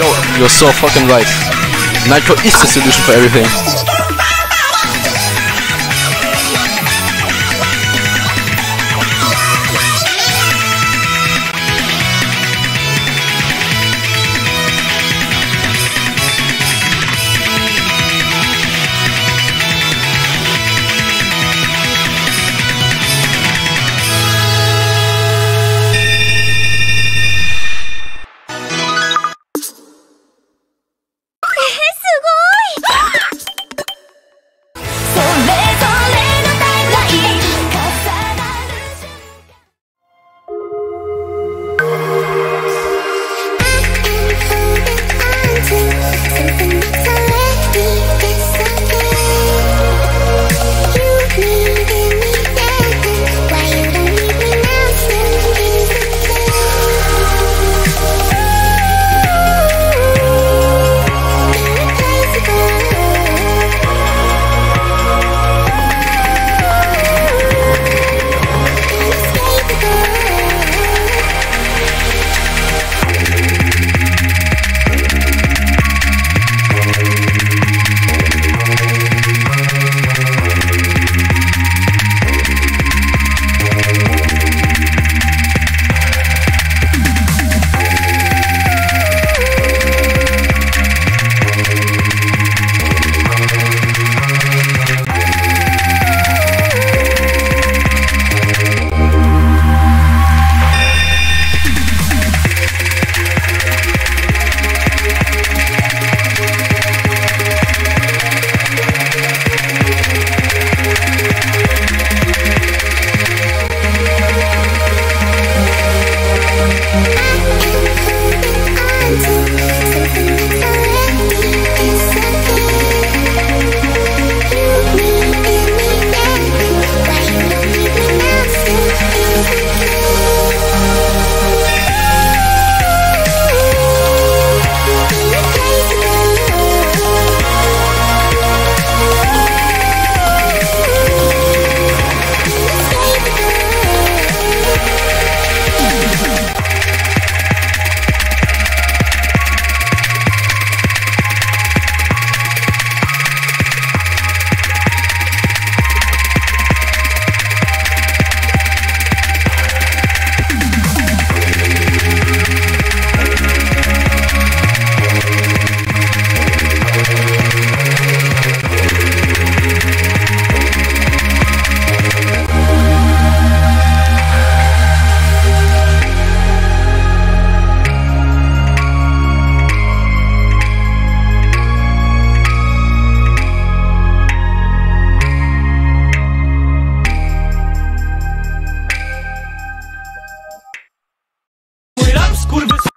Yo, you're so fucking right. Nitro is the solution for everything. Kurwy